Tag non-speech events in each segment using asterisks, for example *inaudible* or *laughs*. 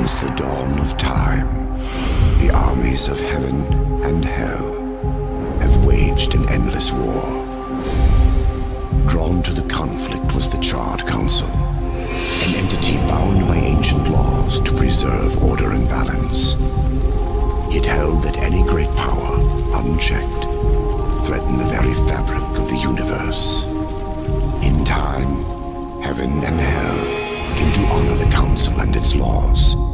Since the dawn of time, the armies of heaven and hell have waged an endless war. Drawn to the conflict was the Charred Council, an entity bound by ancient laws to preserve order and balance. It held that any great power, unchecked, threatened the very fabric of the universe. In time, heaven and hell came to honor the Council and its laws.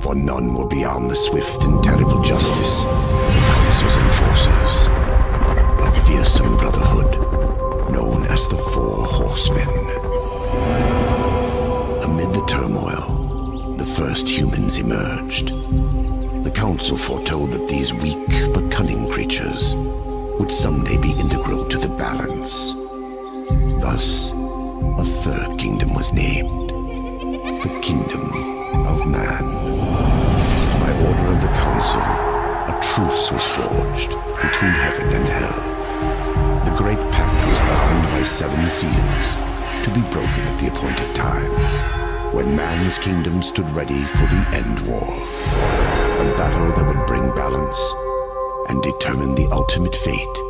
For none were beyond the swift and terrible justice of the Council's enforcers. A fearsome brotherhood known as the Four Horsemen. Amid the turmoil, the first humans emerged. The Council foretold that these weak but cunning creatures would someday be integral to the balance. Thus, a third kingdom was named the Kingdom of Man. By order of the Council, a truce was forged between heaven and hell. The Great Pact was bound by seven seals to be broken at the appointed time, when man's kingdom stood ready for the End War. A battle that would bring balance and determine the ultimate fate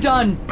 done.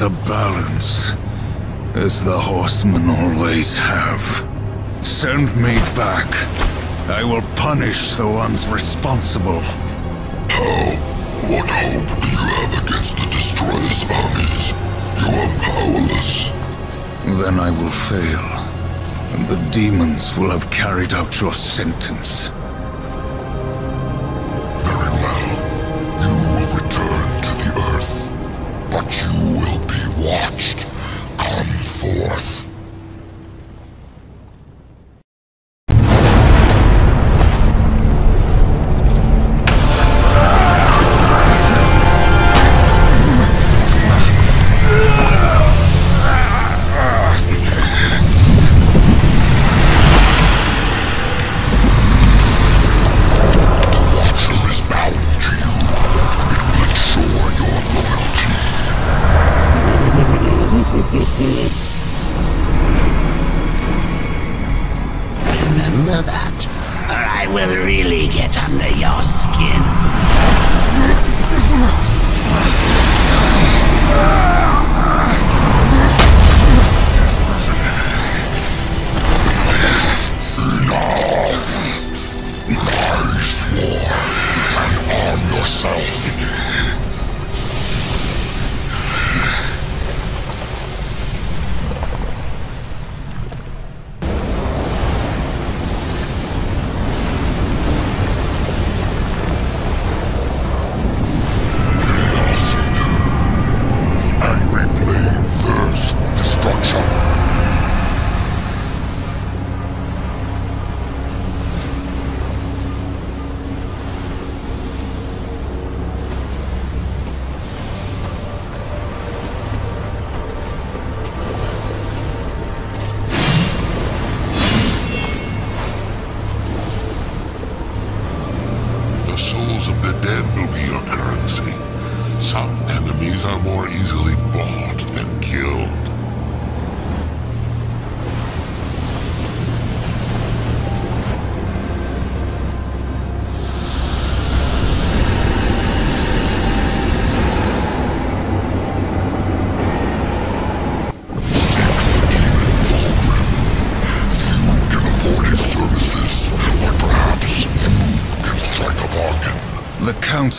the balance, as the horsemen always have. Send me back. I will punish the ones responsible. How? What hope do you have against the Destroyer's armies? You are powerless. Then I will fail, and the demons will have carried out your sentence.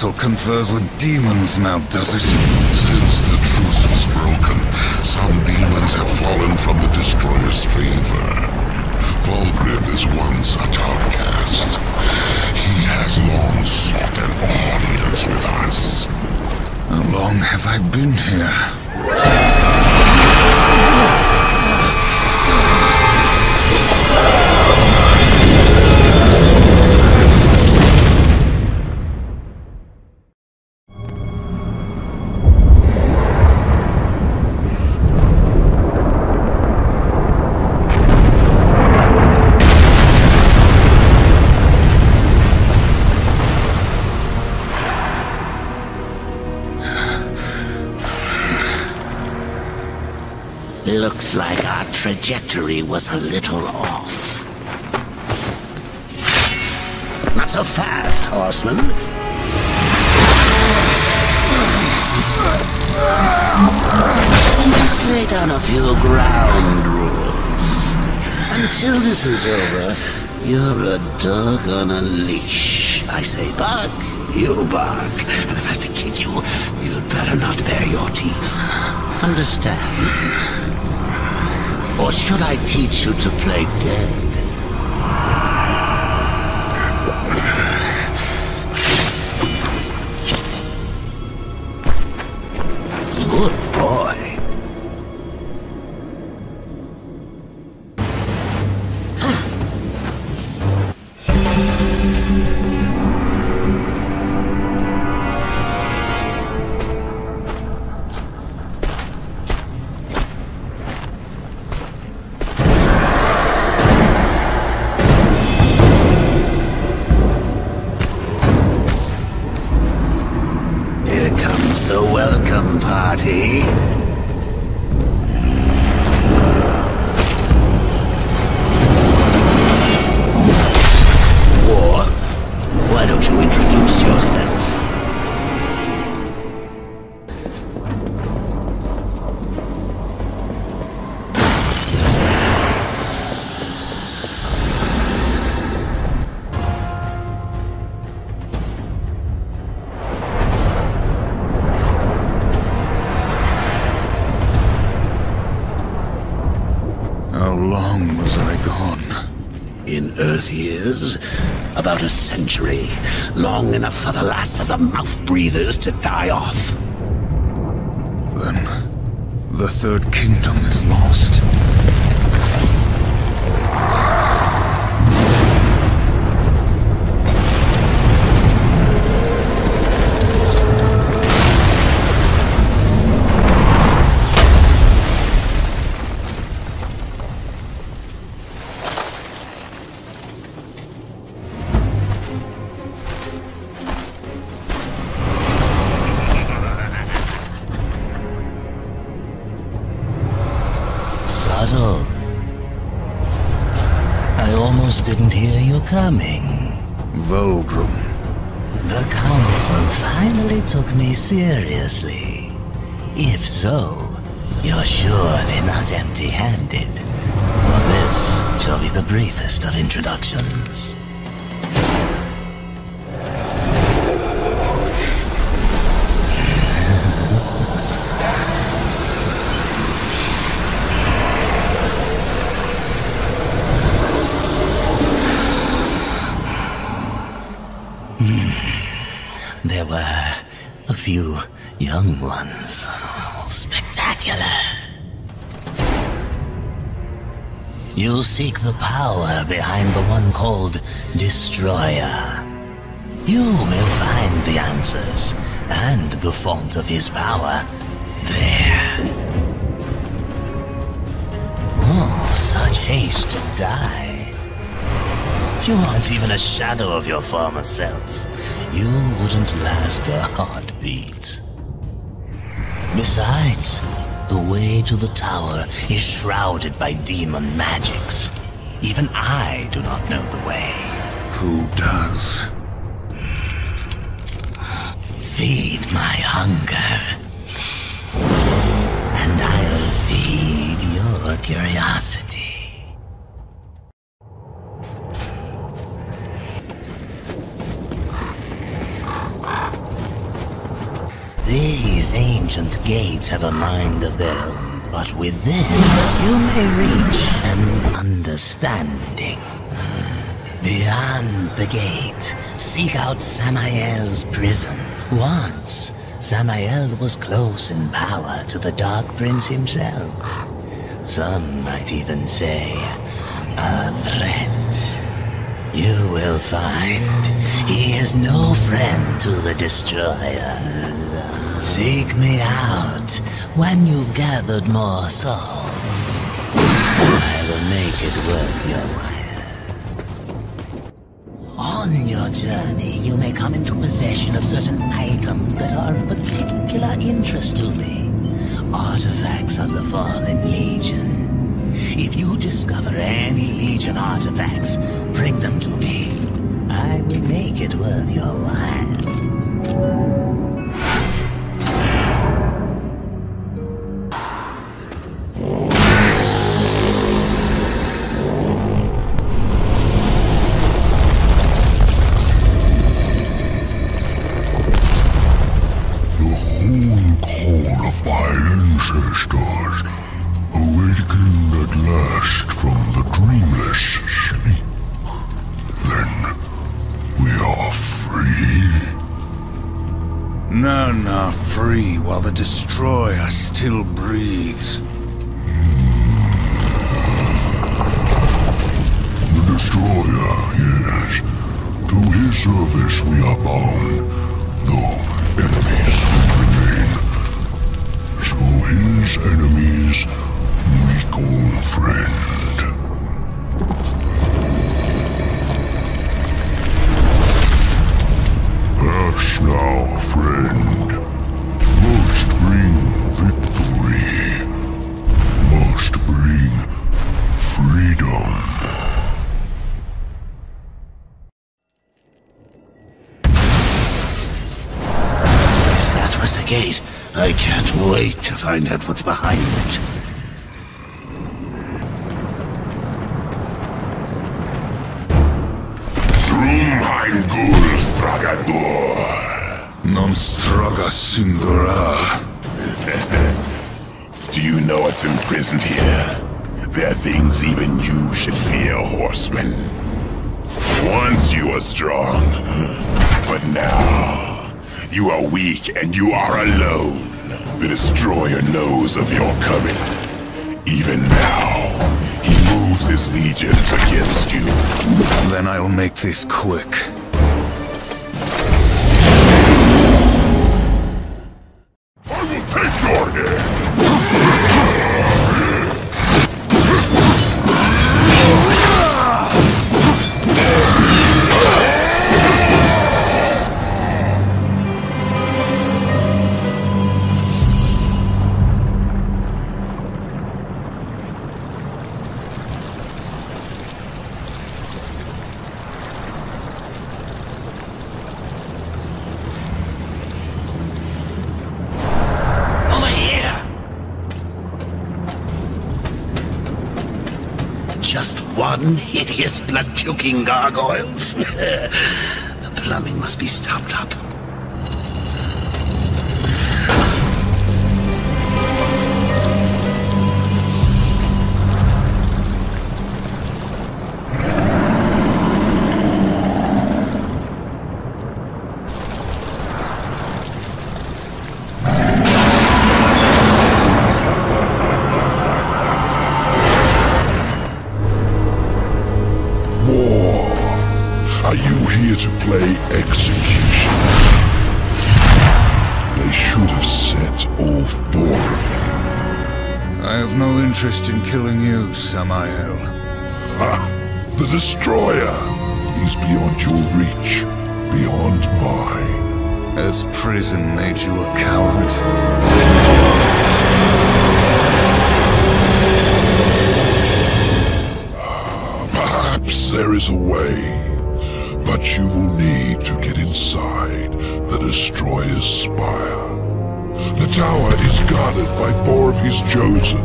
Council confers with demons now, does it? Since the truce was broken, some demons have fallen from the Destroyer's favor. Vulgrim is one such outcast. He has long sought an audience with us. How long have I been here? Was a little off. Not so fast, horseman. Let's lay down a few ground rules. Until this is over, you're a dog on a leash. I say bark, you bark. And if I have to kick you, you'd better not bare your teeth. Understand? Or should I teach you to play dead? Good boy. The mouth breathers to die off. Then, the Third Kingdom is lost. Seriously. If so, few young ones. Spectacular. You seek the power behind the one called Destroyer. You will find the answers and the font of his power there. Oh, such haste to die. You aren't even a shadow of your former self. You wouldn't last a heartbeat. Besides, the way to the tower is shrouded by demon magics. Even I do not know the way. Who does? Feed my hunger. And I'll feed your curiosity. These ancient gates have a mind of their own, but with this you may reach an understanding. Beyond the gate, seek out Samael's prison. Once, Samael was close in power to the Dark Prince himself. Some might even say, a threat. You will find he is no friend to the Destroyer. Seek me out when you've gathered more souls. I will make it worth your while. On your journey, you may come into possession of certain items that are of particular interest to me. Artifacts of the Fallen Legion. If you discover any Legion artifacts, bring them to me. I will make it worth your while. While the Destroyer still breathes. The Destroyer, yes. To his service we are bound, and you are alone. The Destroyer knows of your coming. Even now, he moves his legions against you. Then I'll make this quick. Hideous blood-puking *laughs* destroyer. is beyond your reach, beyond mine. Has prison made you a coward? Perhaps there is a way. But you will need to get inside the Destroyer's spire. The tower is guarded by four of his chosen.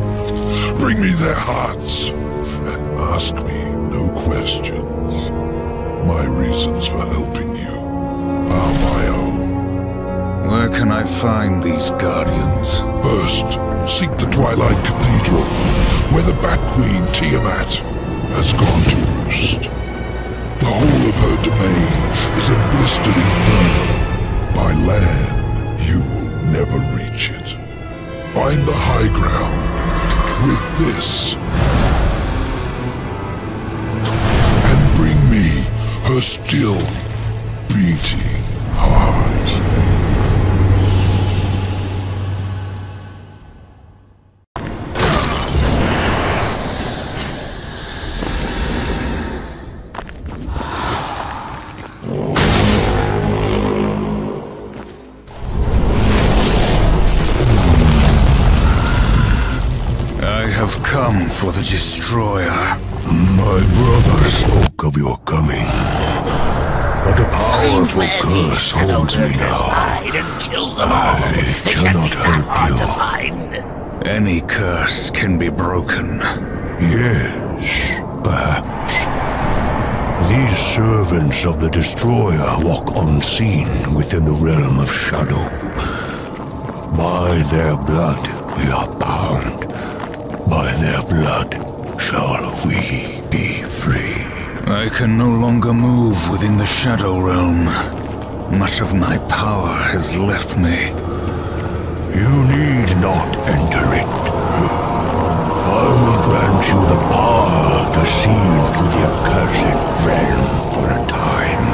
Bring me their hearts, and ask me no questions. My reasons for helping you are my own. Where can I find these guardians? First, seek the Twilight Cathedral, where the Bat Queen Tiamat has gone to roost. The whole of her domain is a blistered inferno. By land, you will never reach it. Find the high ground with this. Her still beating heart. I have come for the Destroyer. My brother spoke of your coming, powerful curse holds me now. hide and kill them. I They cannot help you. Any curse can be broken. Yes, perhaps. These servants of the Destroyer walk unseen within the realm of shadow. By their blood we are bound. By their blood shall we be free. I can no longer move within the Shadow Realm. Much of my power has left me. You need not enter it. I will grant you the power to see into the accursed realm for a time.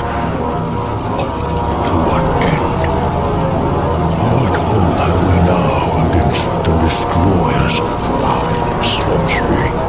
To what end? What hope have we now against the Destroyer's foul sorcery?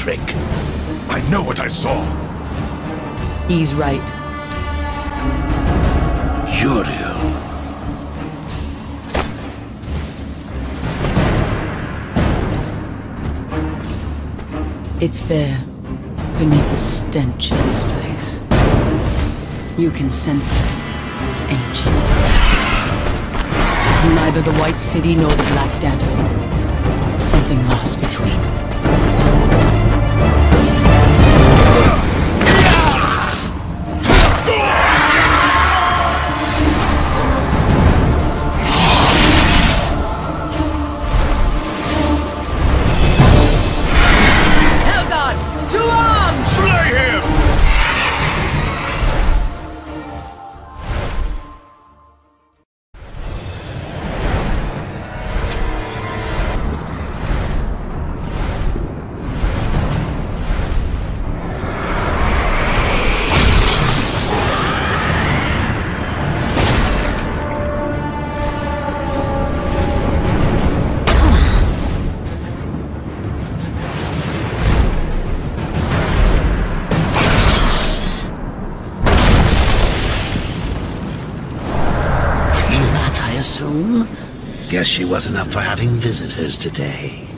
trick. I know what I saw. He's right. Uriel. It's there, beneath the stench of this place. You can sense it, ancient. Neither the White City nor the Black Depths. Something lost between. Helgard, Wasn't up for having visitors today.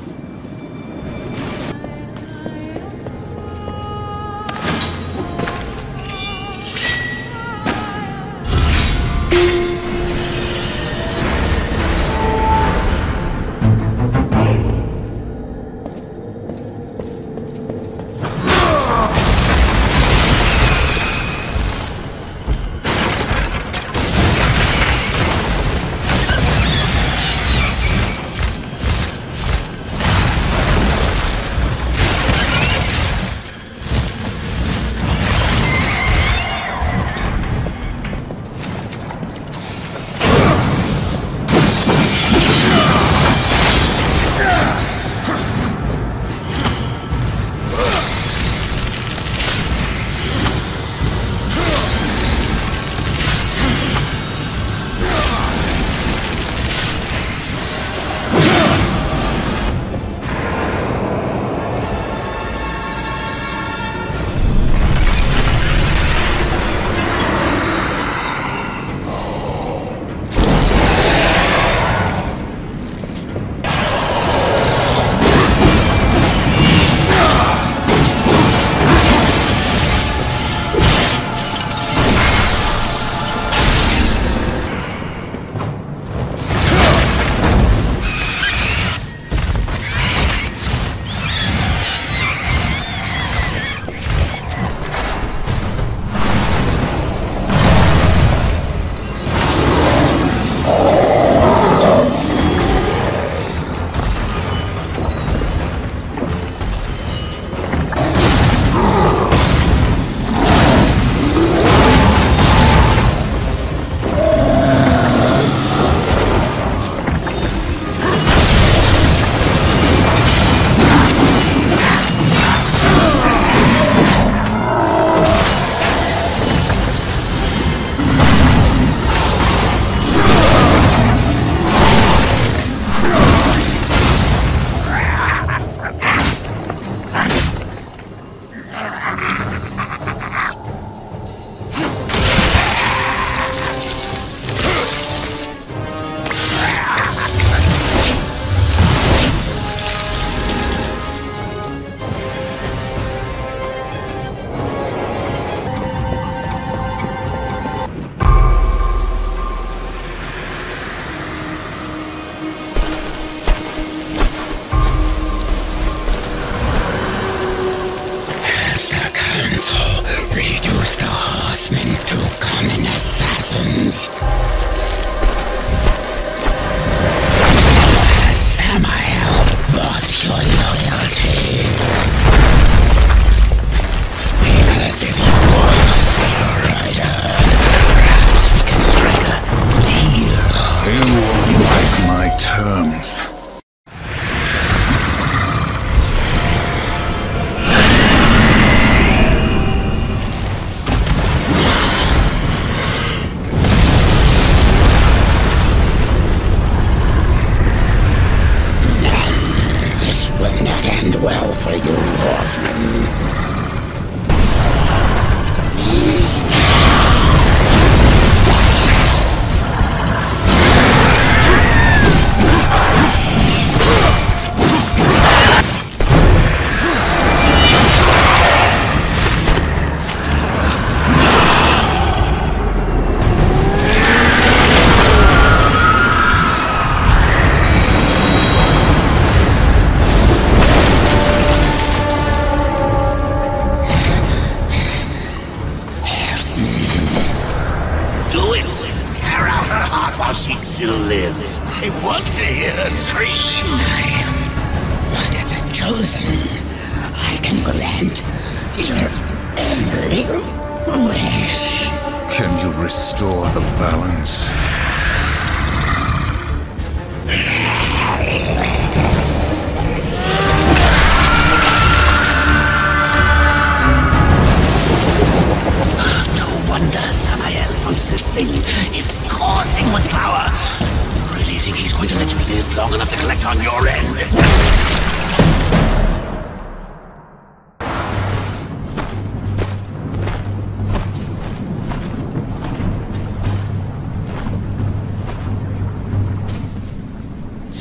Long enough to collect on your end?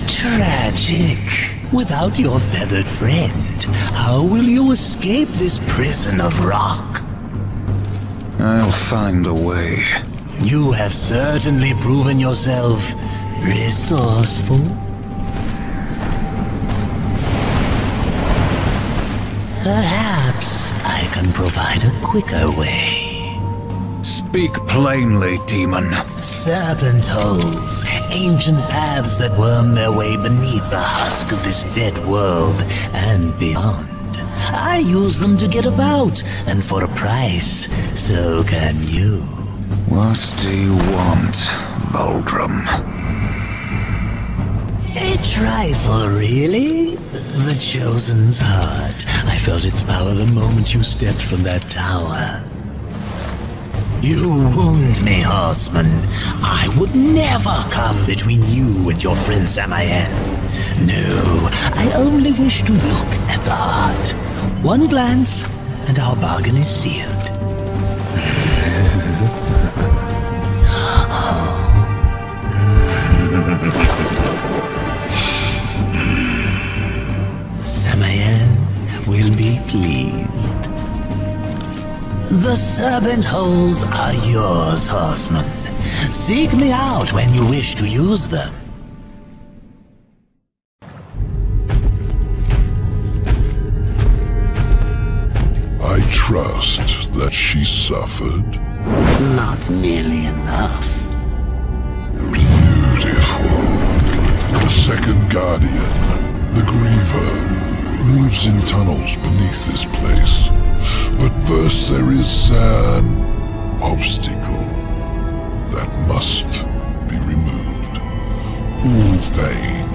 Tragic. Without your feathered friend, how will you escape this prison of rock? I'll find a way. You have certainly proven yourself resourceful. Perhaps I can provide a quicker way. Speak plainly, demon. Serpent holes, ancient paths that worm their way beneath the husk of this dead world and beyond. I use them to get about, and for a price, so can you. What do you want, Vulgrim? Trifle, really? The Chosen's heart. I felt its power the moment you stepped from that tower. You wound me, horseman. I would never come between you and your friend Samael. No, I only wish to look at the heart. One glance, and our bargain is sealed. Will be pleased. The serpent holes are yours, horseman. Seek me out when you wish to use them. I trust that she suffered. Not nearly enough. Beautiful. The second guardian, the Griever, moves in tunnels beneath this place. But first there is an obstacle that must be removed. Ulthane,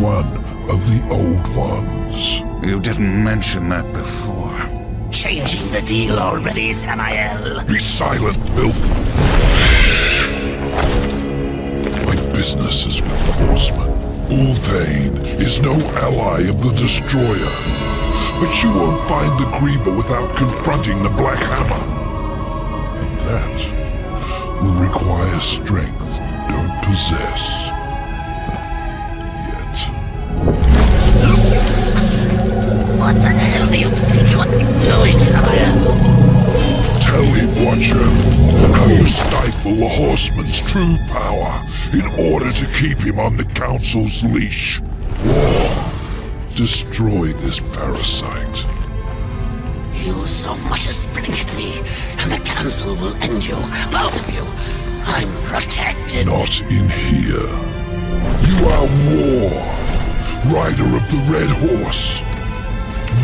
one of the old ones. You didn't mention that before. Changing the deal already, Samael. Be silent, filth! My business is with the horseman. Ulthane is no ally of the Destroyer. But you won't find the Griever without confronting the Black Hammer. And that will require strength you don't possess. Yet. What the hell do you think you are doing, Samael? Me, Watcher, how you stifle the horseman's true power in order to keep him on the Council's leash. War. destroy this parasite. You so much as blink at me, and the Council will end you. Both of you. I'm protected. Not in here. You are War, rider of the Red Horse.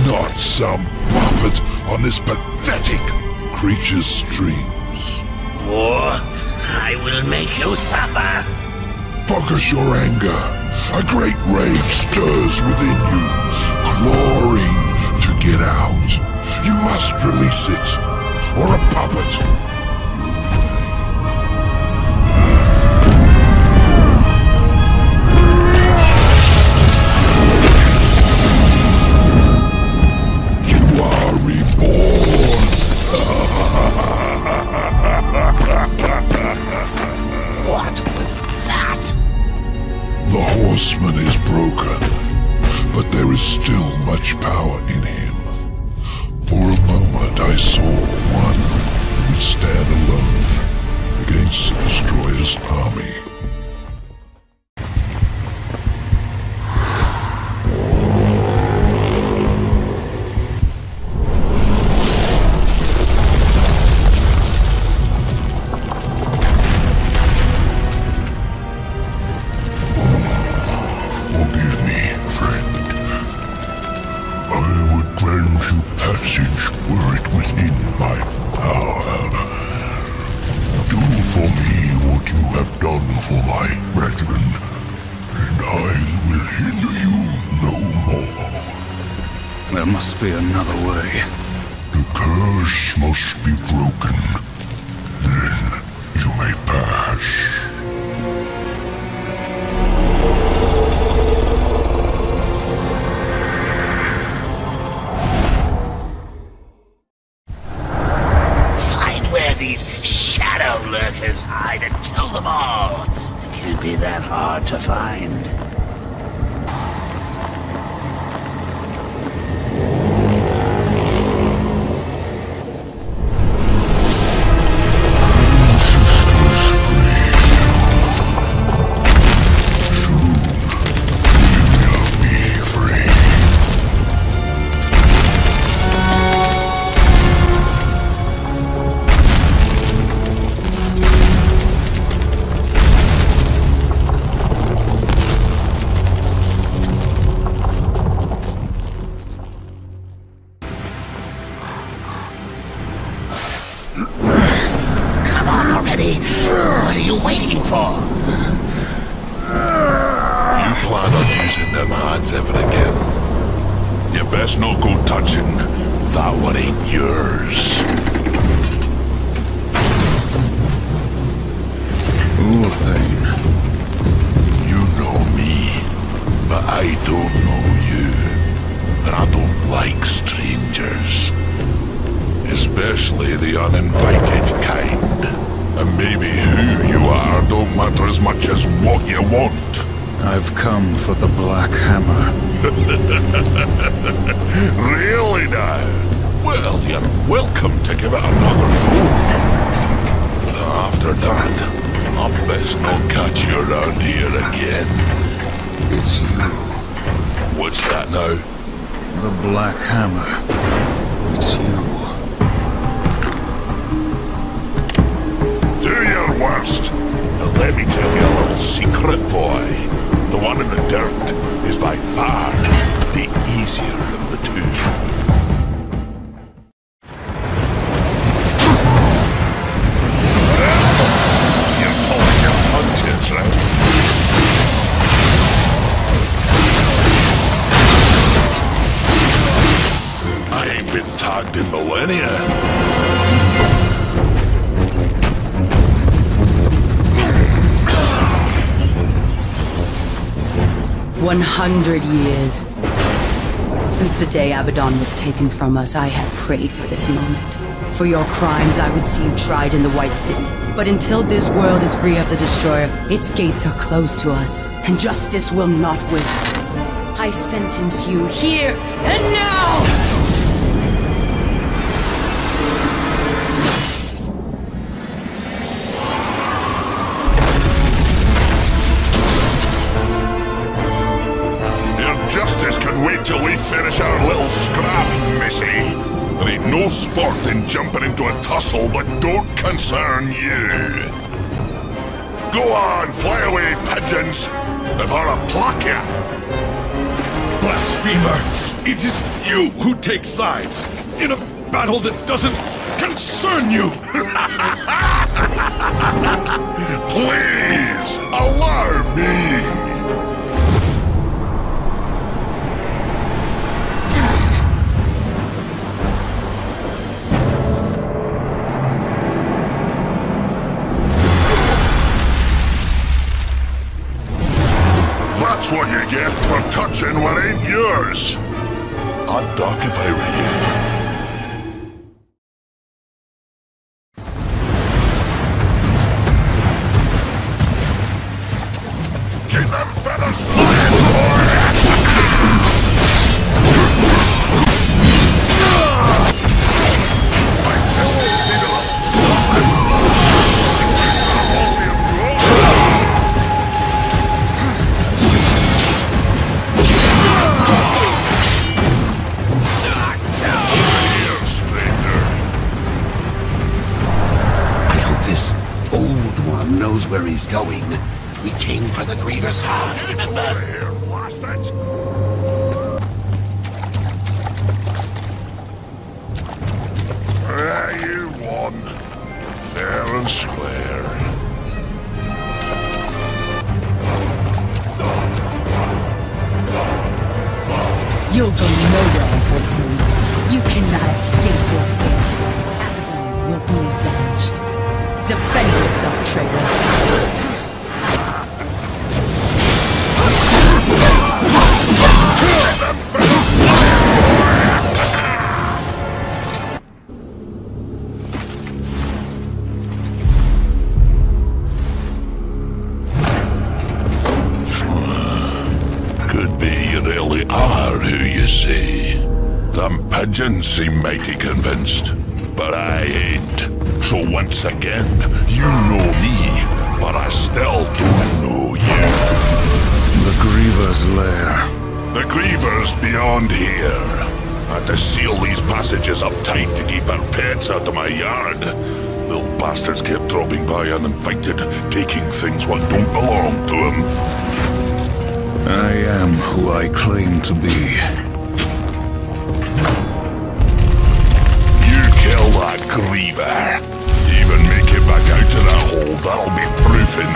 Not some puppet on this pathetic creature's streams. War, I will make you suffer. Focus your anger. A great rage stirs within you, clawing to get out. You must release it, or a puppet. Hundred years. Since the day Abaddon was taken from us, I have prayed for this moment. For your crimes, I would see you tried in the White City. But until this world is free of the Destroyer, its gates are closed to us, and justice will not wait. I sentence you here and now! Finish our little scrap, missy. There ain't no sport in jumping into a tussle that don't concern you. Go on, fly away, pigeons, before I pluck ya. Blasphemer! It is you who take sides in a battle that doesn't concern you! *laughs* Please, allow me. Get for touching what ain't yours. I'd duck if I were you.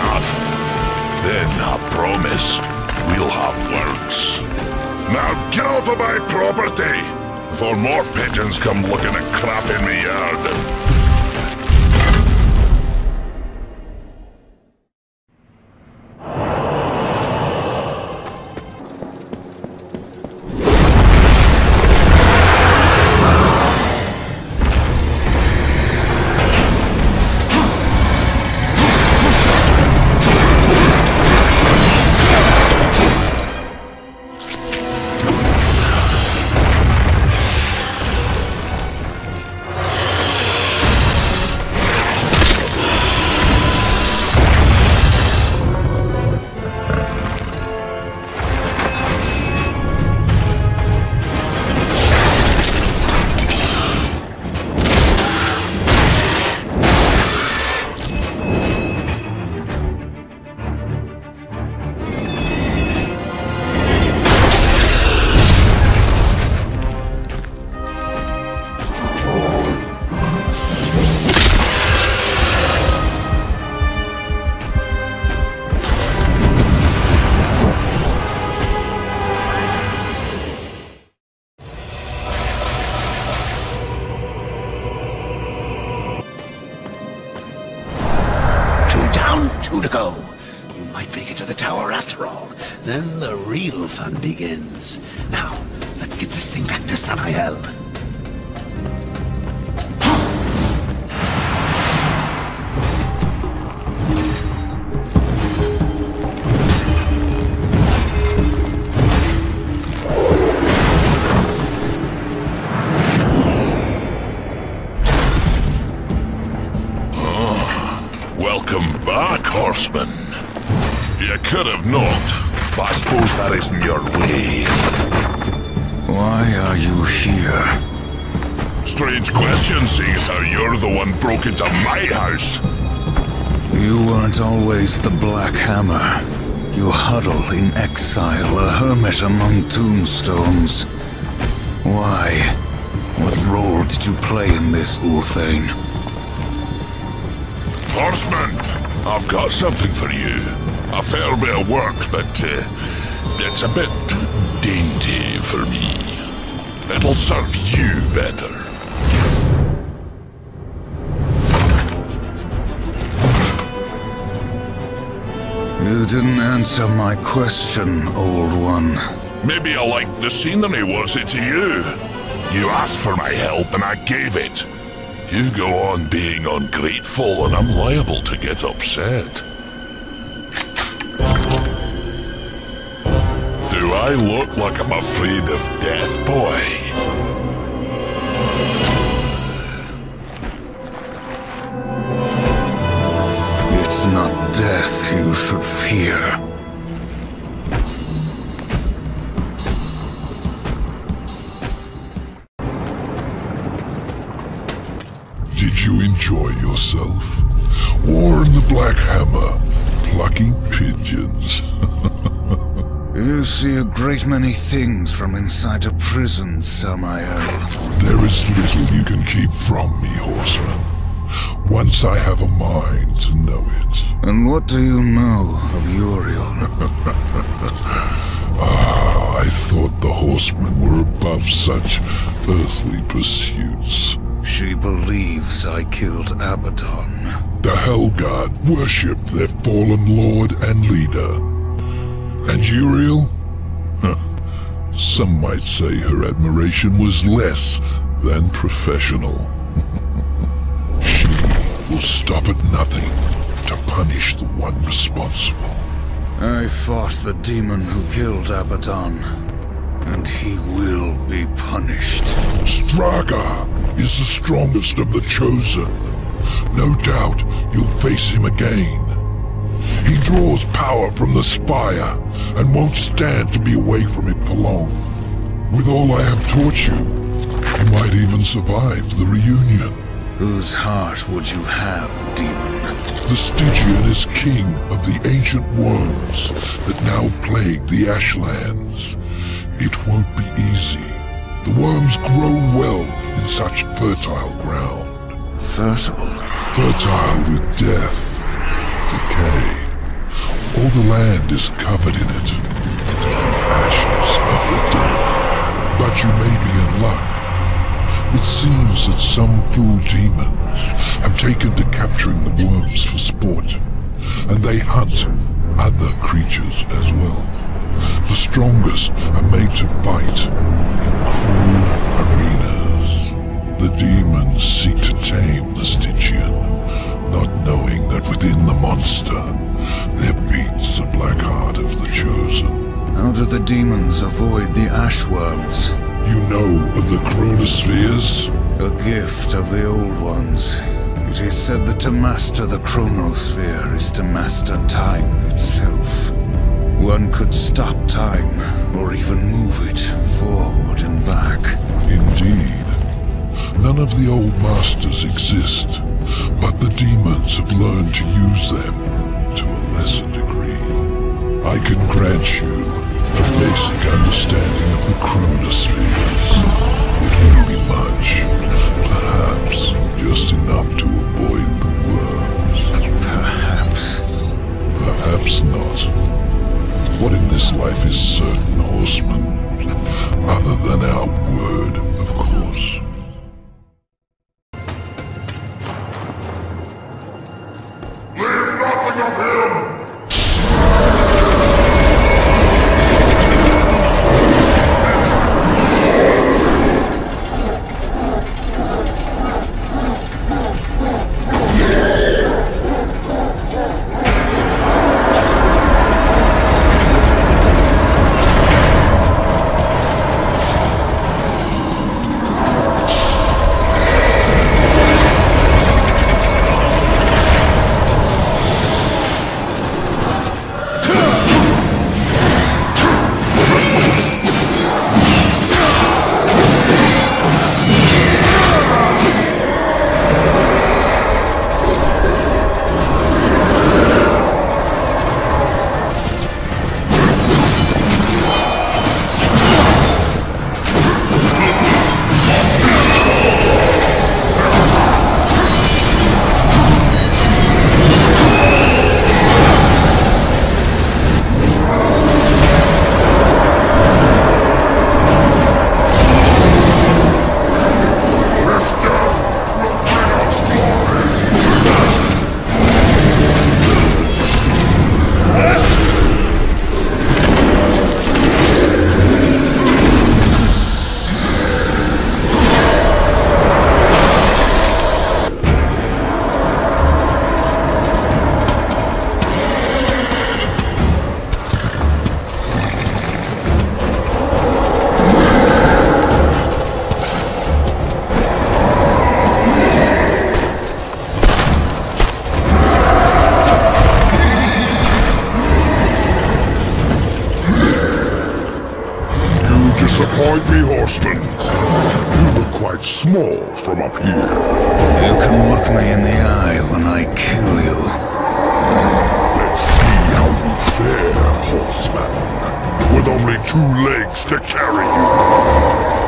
Enough. Then, I promise, we'll have words. Now get off of my property, before more pigeons come looking at crap in me yard. Tombstones. Why? What role did you play in this, Ulthane? Horseman, I've got something for you. A fair bit of work, but uh, it's a bit dainty for me. It'll serve you better. You didn't answer my question, old one. Maybe I liked the scenery, was it to you? You asked for my help and I gave it. You go on being ungrateful and I'm liable to get upset. Do I look like I'm afraid of death, boy? It's not death you should fear. You enjoy yourself? War in the Black Hammer, plucking pigeons. *laughs* You see a great many things from inside a prison, Samael. There is little you can keep from me, horseman. Once I have a mind to know it. And what do you know of Uriel? *laughs* Ah, I thought the horsemen were above such earthly pursuits. She believes I killed Abaddon. The Hellguard worshipped their fallen lord and leader. And Uriel? Huh. Some might say her admiration was less than professional. *laughs* she will stop at nothing to punish the one responsible. I fought the demon who killed Abaddon, and he will be punished. Straga is the strongest of the Chosen. No doubt you'll face him again. He draws power from the Spire, and won't stand to be away from it for long. With all I have taught you, you might even survive the reunion. Whose heart would you have, demon? The Stygian is king of the ancient worms that now plague the Ashlands. It won't be easy. The worms grow well in such fertile ground. Fertile? Fertile with death, decay. All the land is covered in it. Ashes of the dead. But you may be in luck. It seems that some cruel demons have taken to capturing the worms for sport, and they hunt other creatures as well. The strongest are made to fight cruel arenas. The demons seek to tame the Stygian, not knowing that within the monster there beats the black heart of the Chosen. How do the demons avoid the ashworms? You know of the chronospheres? A gift of the old ones. It is said that to master the chronosphere is to master time itself. One could stop time, or even move it forward and back. Indeed. None of the old masters exist, but the demons have learned to use them to a lesser degree. I can grant you a basic understanding of the chronospheres. It won't be much, perhaps just enough to avoid the worms. Perhaps. Perhaps not. What in this life is certain, horseman? Other than our word, of course. From up here. You can look me in the eye when I kill you. Let's see how you fare, horseman. With only two legs to carry you.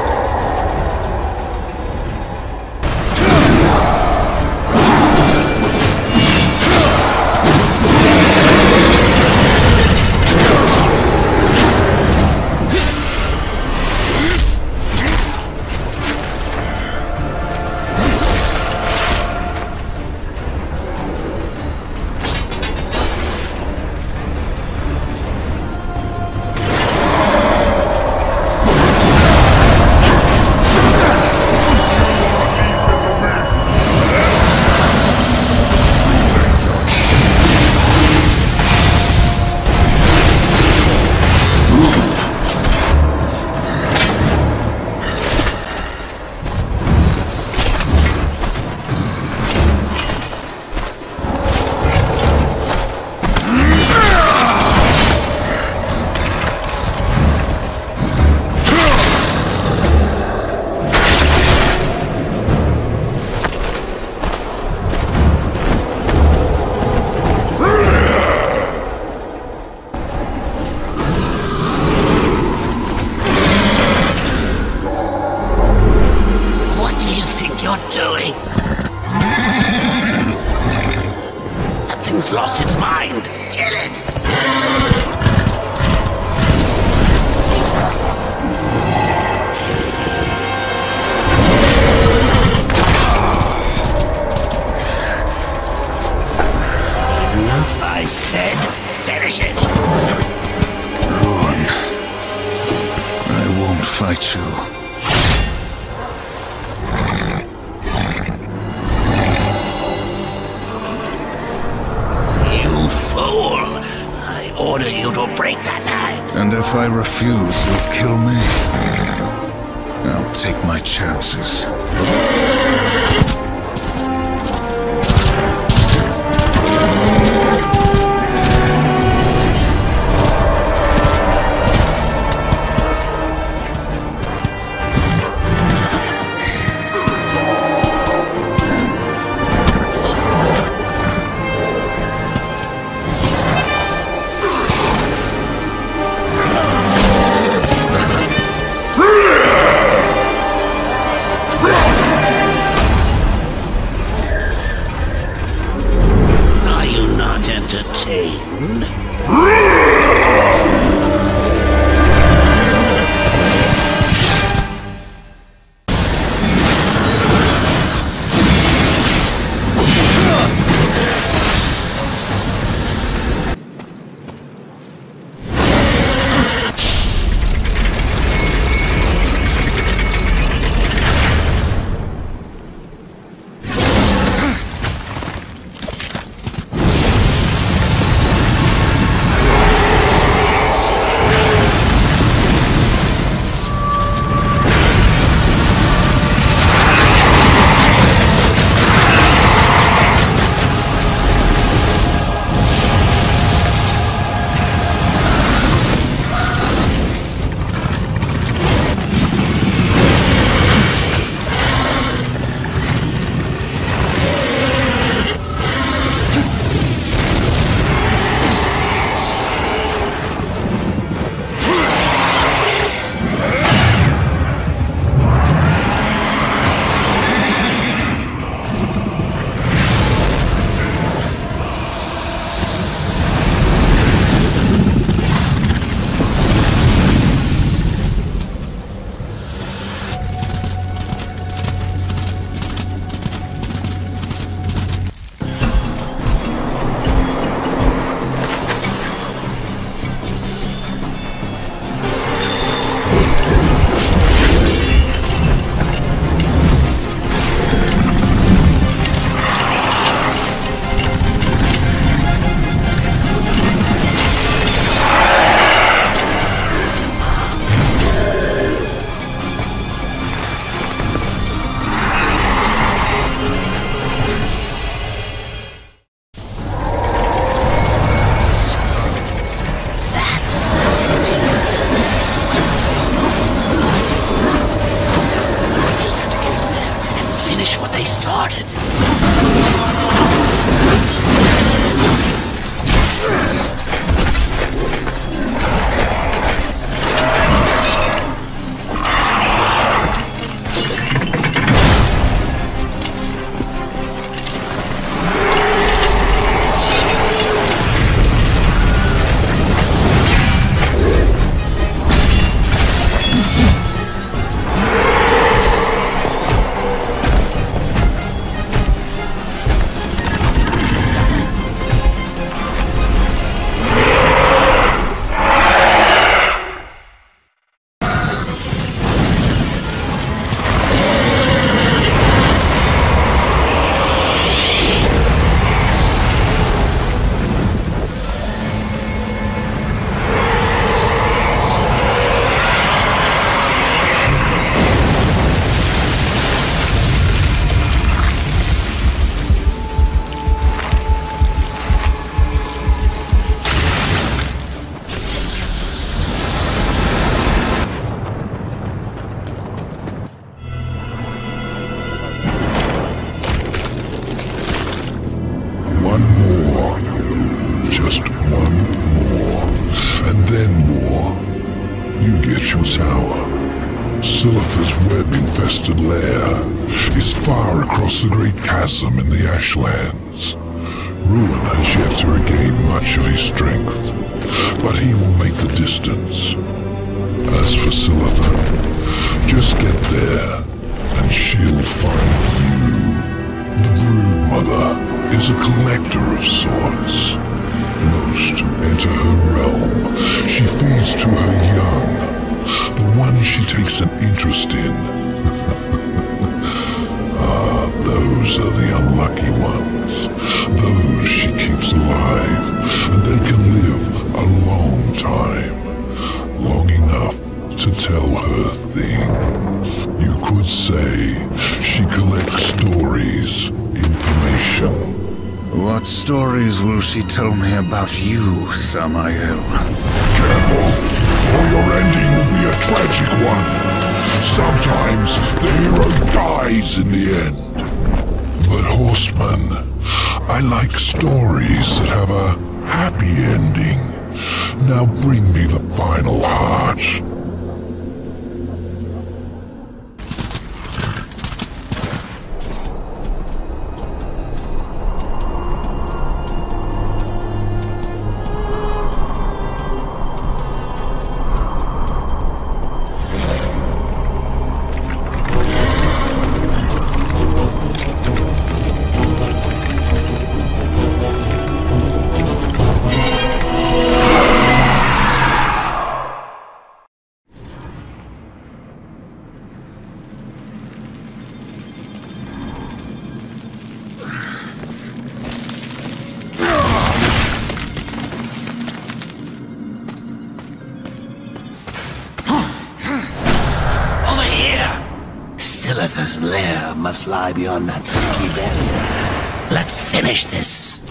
Silitha's lair must lie beyond that sticky barrier. Let's finish this.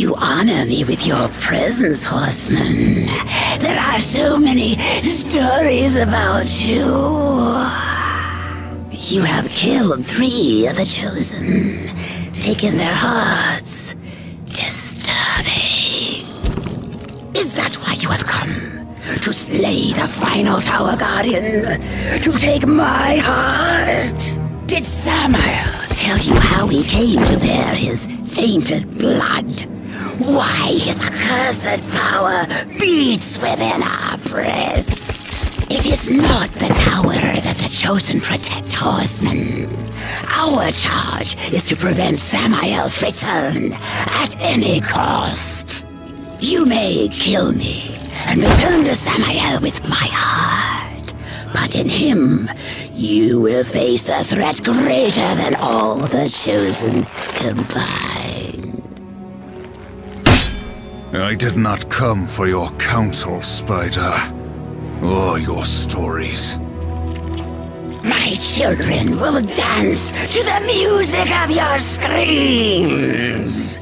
You honor me with your presence, horseman. There are so many stories about you. You have killed three of the chosen, taken their hearts. To slay the final Tower Guardian? To take my heart? Did Samael tell you how he came to bear his tainted blood? Why his accursed power beats within our breast? It is not the tower that the chosen protect, horsemen. Our charge is to prevent Samael's return at any cost. You may kill me and return to Samael with my heart, but in him you will face a threat greater than all the chosen combined. I did not come for your counsel, Spider. Or your stories. My children will dance to the music of your screams.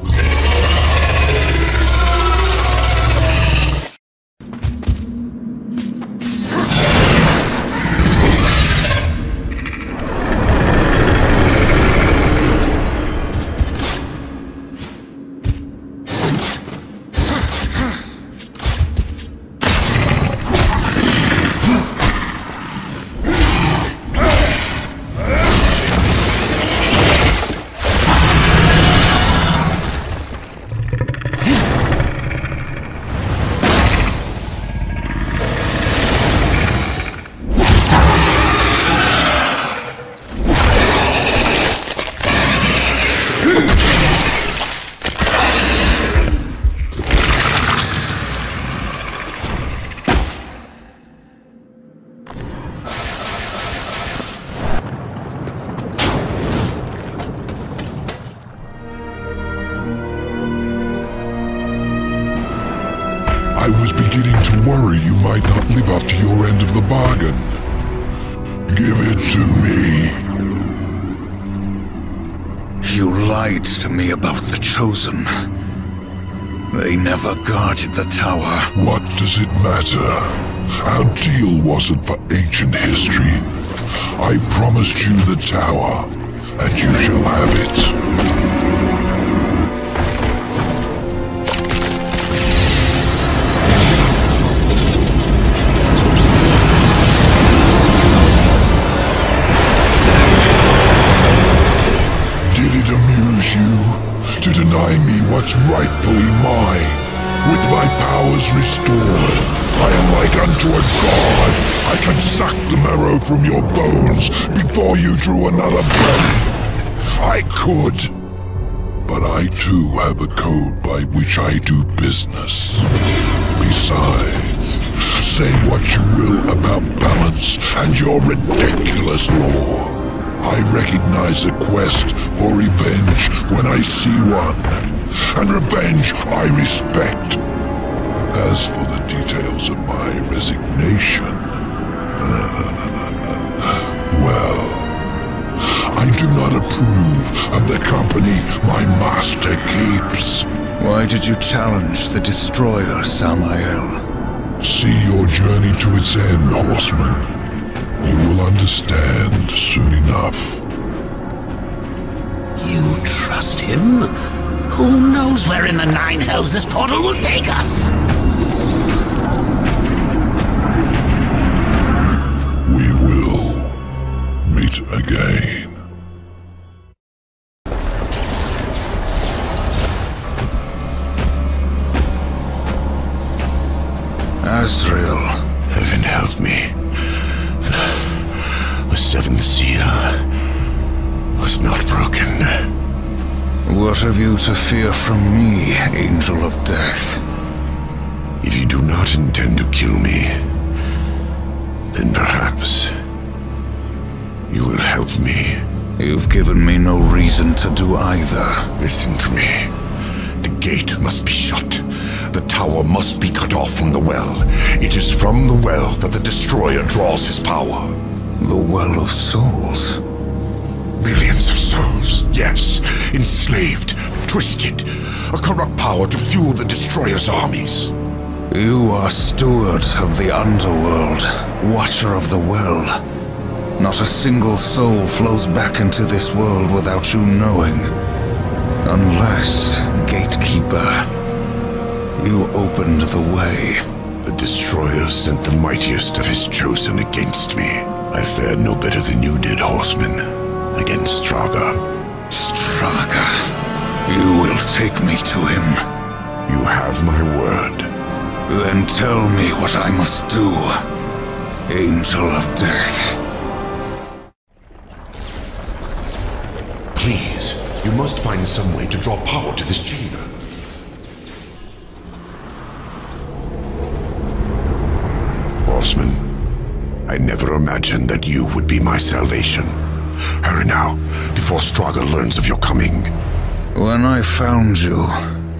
About the Chosen. They never guarded the tower. What does it matter? Our deal wasn't for ancient history. I promised you the tower, and you shall have it. Powers restored. I am like unto a god. I can suck the marrow from your bones before you drew another breath. I could. But I too have a code by which I do business. Besides, say what you will about balance and your ridiculous law. I recognize a quest for revenge when I see one. And revenge I respect. As for the details of my resignation... *laughs* well... I do not approve of the company my master keeps. Why did you challenge the Destroyer, Samael? See your journey to its end, horseman. You will understand soon enough. You trust him? Who knows where in the nine hells this portal will take us? To fear from me, Angel of Death? If you do not intend to kill me, then perhaps you will help me. You've given me no reason to do either. Listen to me. The gate must be shut. The tower must be cut off from the well. It is from the well that the Destroyer draws his power. The Well of Souls? Millions of souls, yes. Enslaved, twisted. A corrupt power to fuel the Destroyer's armies. You are steward of the underworld, watcher of the well. Not a single soul flows back into this world without you knowing. Unless, gatekeeper, you opened the way. The Destroyer sent the mightiest of his chosen against me. I fared no better than you did, horseman, against Straga. Straga? You will take me to him. You have my word. Then tell me what I must do, Angel of Death. Please, you must find some way to draw power to this chamber. Horseman, I never imagined that you would be my salvation. Hurry now, before Straga learns of your coming. When I found you,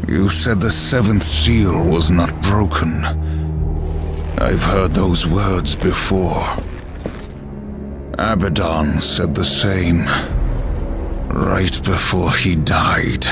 you said the seventh seal was not broken. I've heard those words before. Abaddon said the same. Right before he died.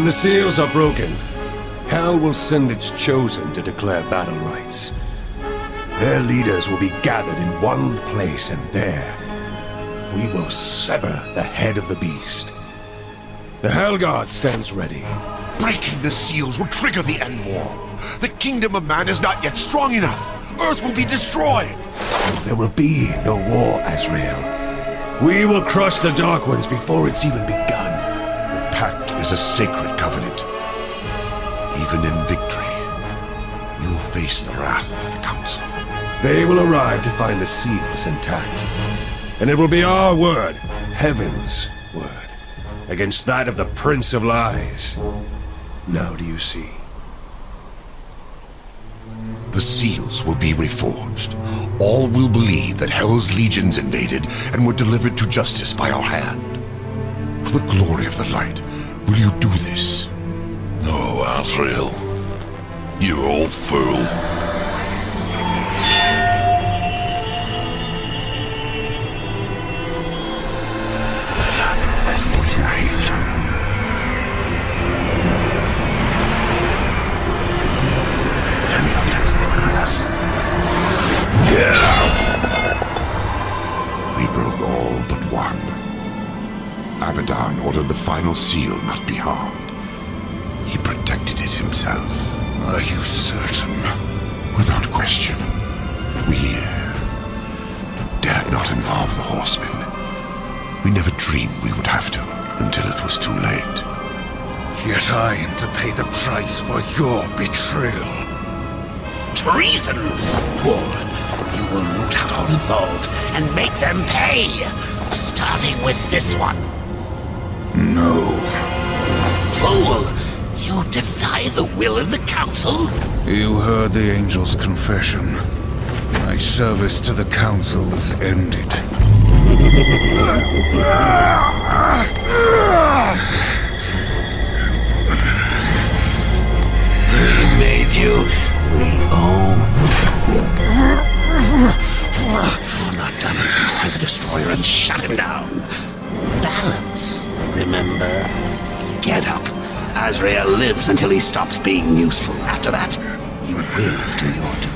When the seals are broken, Hell will send its chosen to declare battle rights. Their leaders will be gathered in one place, and there we will sever the head of the beast. The Hellguard stands ready. Breaking the seals will trigger the end war. The kingdom of man is not yet strong enough. Earth will be destroyed. There will be no war, Azrael. We will crush the Dark Ones before it's even begun. Is a sacred covenant. Even in victory, you will face the wrath of the Council. They will arrive to find the seals intact. And it will be our word, Heaven's word, against that of the Prince of Lies. Now do you see? The seals will be reforged. All will believe that Hell's legions invaded and were delivered to justice by our hand. For the glory of the light, will you do this? No, Azrael. You old fool. We broke all but one. Abaddon ordered the final seal not be harmed. He protected it himself. Are you certain? Without question. We uh, dared not involve the horsemen. We never dreamed we would have to until it was too late. Yet I am to pay the price for your betrayal. Treason! War. You will root out all involved and make them pay. Starting with this one. No. Fool! You deny the will of the Council? You heard the angel's confession. My service to the Council is ended. We made you. We own. We're not done until you find the destroyer and shut him down. Balance, remember? Get up. Azrael lives until he stops being useful. After that, you will do your duty.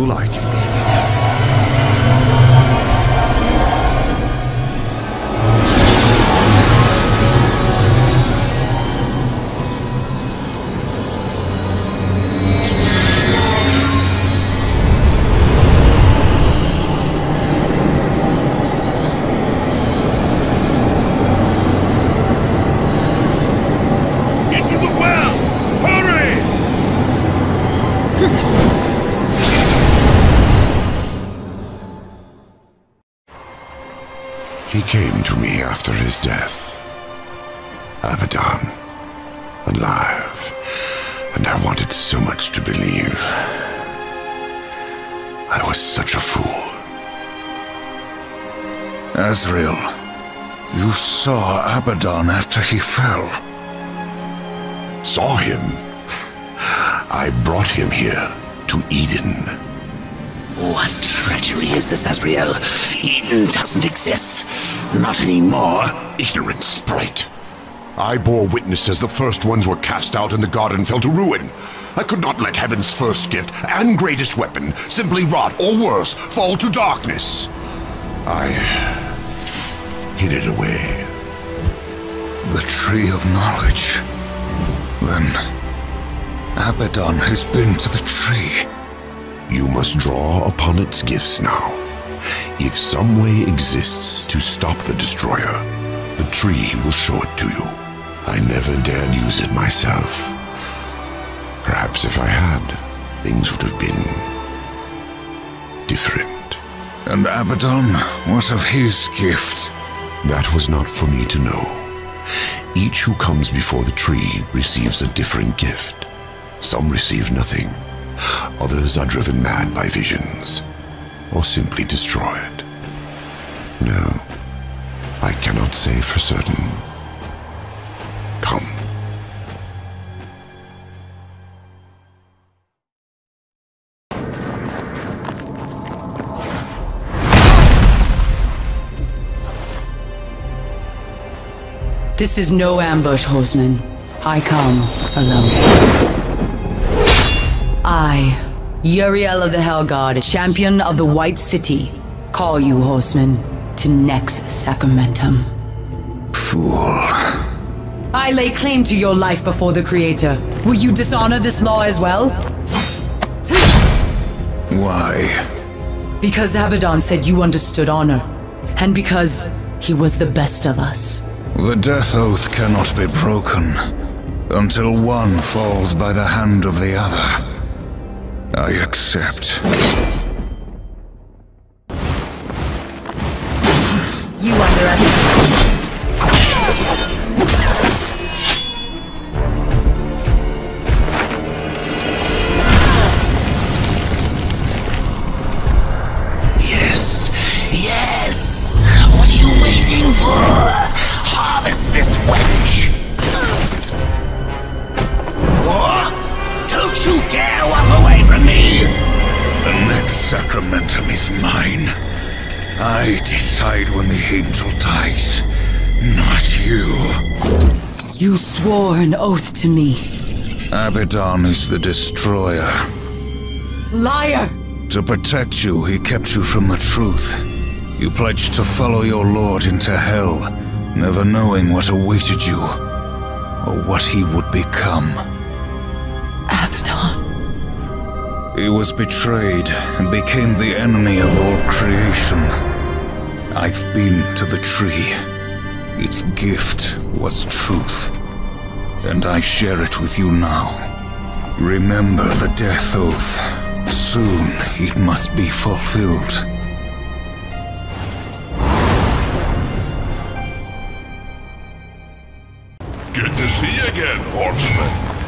See after he fell. Saw him? I brought him here to Eden. What treachery is this, Azrael? Eden doesn't exist. Not anymore. Ignorant sprite. I bore witness as the first ones were cast out and the garden fell to ruin. I could not let heaven's first gift and greatest weapon simply rot, or worse, fall to darkness. I hid it away. The Tree of Knowledge. Then, Abaddon has been to the tree. You must draw upon its gifts now. If some way exists to stop the destroyer, the tree will show it to you. I never dared use it myself. Perhaps if I had, things would have been different. And Abaddon, what of his gift? That was not for me to know. Each who comes before the tree receives a different gift. Some receive nothing. Others are driven mad by visions, or simply destroyed. No, I cannot say for certain. This is no ambush, Horseman. I come alone. I, Uriel of the Hellguard, champion of the White City, call you, Horseman, to Nex Sacramentum. Fool. I lay claim to your life before the Creator. Will you dishonor this law as well? Why? Because Abaddon said you understood honor, and because he was the best of us. The death oath cannot be broken until one falls by the hand of the other. I accept. You underestimate. Angel dies, not you. You swore an oath to me. Abaddon is the destroyer. Liar! To protect you, he kept you from the truth. You pledged to follow your lord into hell, never knowing what awaited you, or what he would become. Abaddon. He was betrayed and became the enemy of all creation. I've been to the tree. Its gift was truth, and I share it with you now. Remember the death oath. Soon it must be fulfilled. Good to see you again, horseman.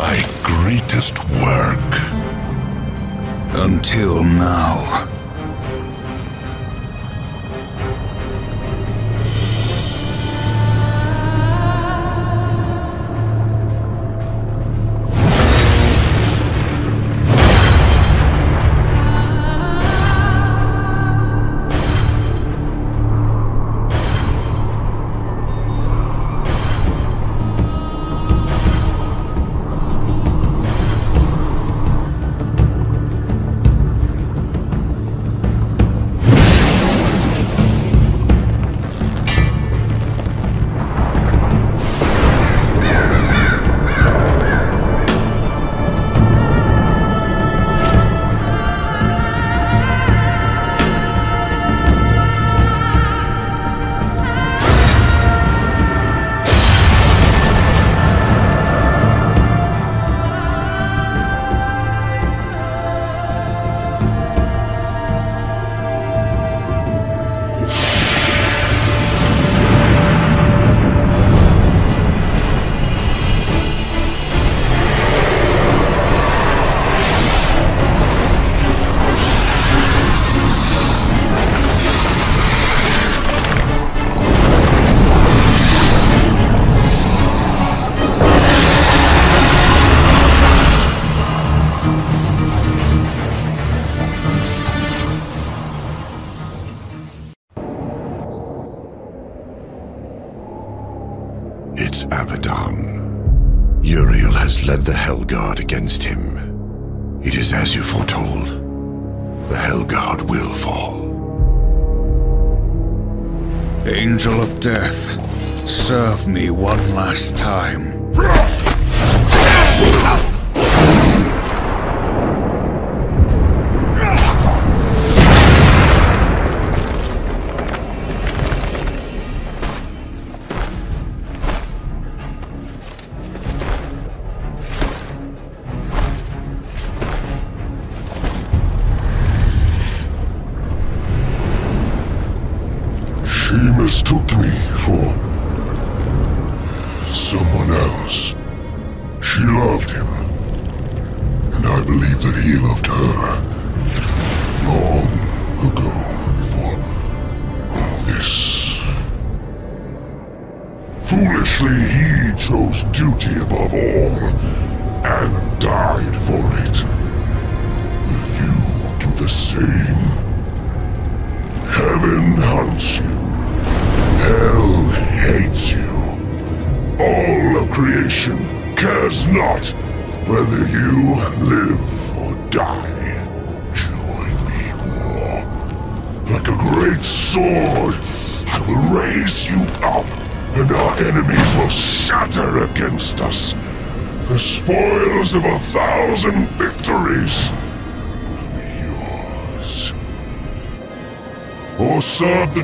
My greatest work. Until now.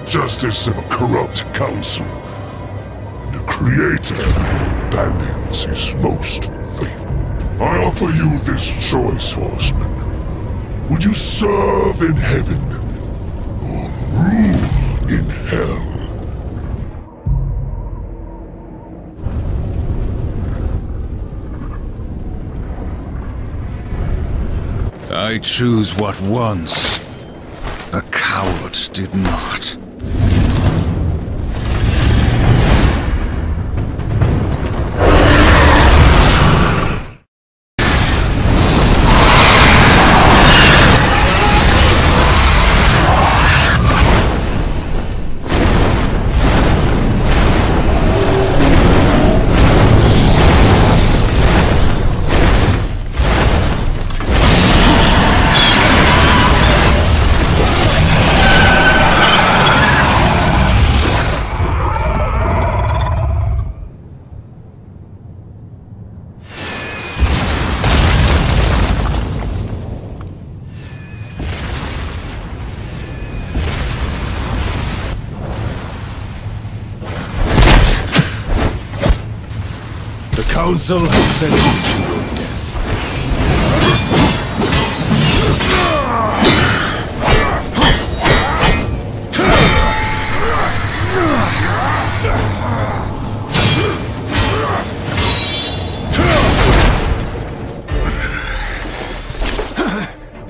Justice of a corrupt council. And the Creator abandons his most faithful. I offer you this choice, horseman. Would you serve in heaven or rule in hell? I choose what once a coward did not. The Council has sent you to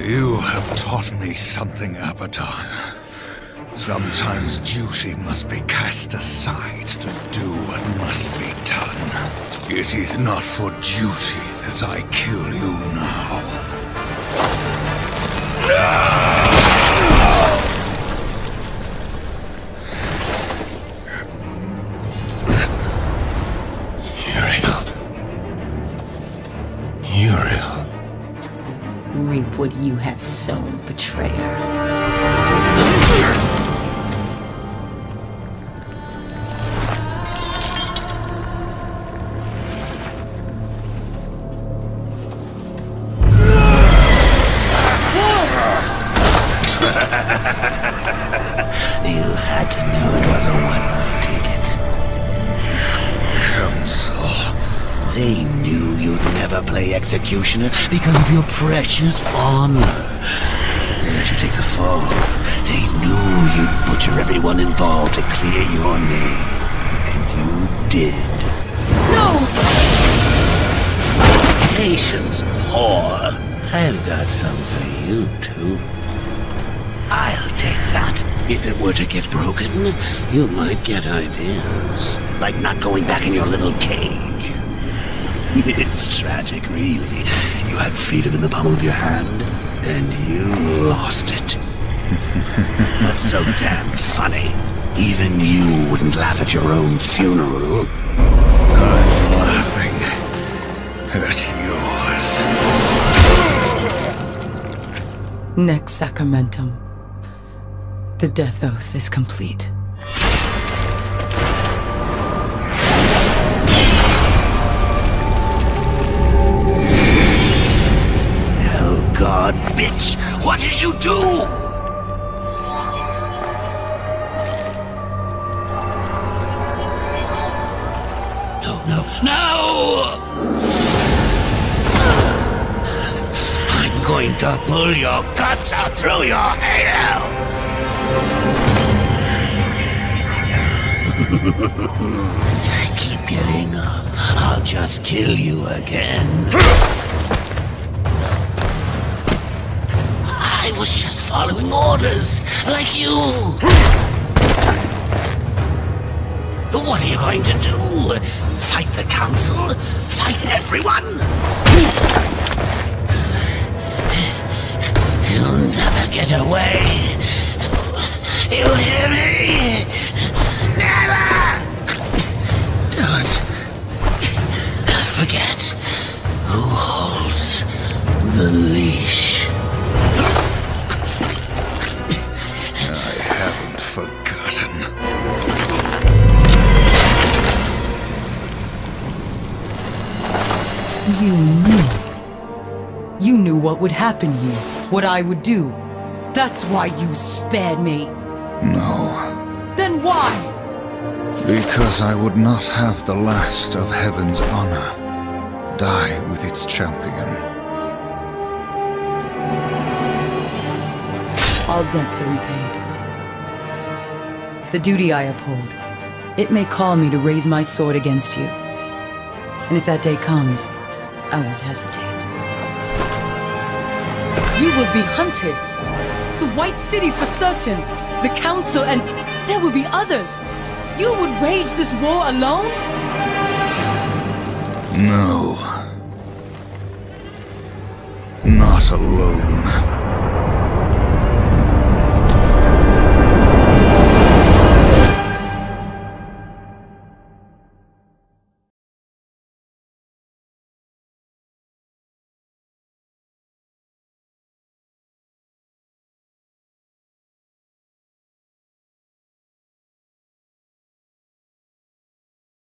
your. You have taught me something, Abaddon. Sometimes duty must be cast aside It is not for duty that I kill you now. Uriel. Uriel. Reap what you have sown, betrayer. Precious honor. They let you take the fall. They knew you'd butcher everyone involved to clear your name. And you did. No! Patience, whore. I've got some for you, too. I'll take that. If it were to get broken, you might get ideas. Like not going back in your little cage. *laughs* it's tragic, really. You had freedom in the palm of your hand, and you lost it. *laughs* That's so damn funny. Even you wouldn't laugh at your own funeral. I'm laughing at yours. Nex sacramentum. The death oath is complete. God, bitch! What did you do? No, no, no! I'm going to pull your guts out through your halo! *laughs* Keep getting up. I'll just kill you again. Following orders, like you. What are you going to do? Fight the council? Fight everyone? You'll never get away. You hear me? Never! Don't forget who holds the leash. You knew. You knew what would happen here, what I would do. That's why you spared me. No, Then why? because I would not have the last of heaven's honor die with its champion. All debts are repaid. The duty I uphold, it may call me to raise my sword against you. And if that day comes, I won't hesitate. You will be hunted. The White City for certain. The Council and there will be others. You would wage this war alone? No. Not alone.